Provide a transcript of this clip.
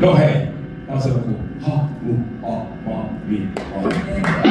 落下，到这步，好，五、二、八、零、二。